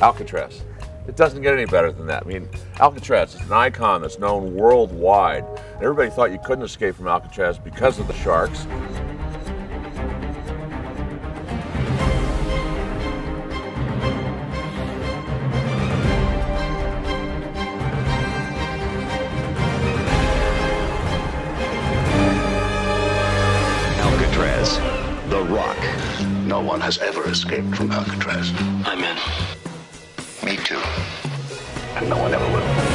Alcatraz. It doesn't get any better than that. I mean, Alcatraz is an icon that's known worldwide. Everybody thought you couldn't escape from Alcatraz because of the sharks. Alcatraz, The Rock. No one has ever escaped from Alcatraz. I'm in and no one ever will.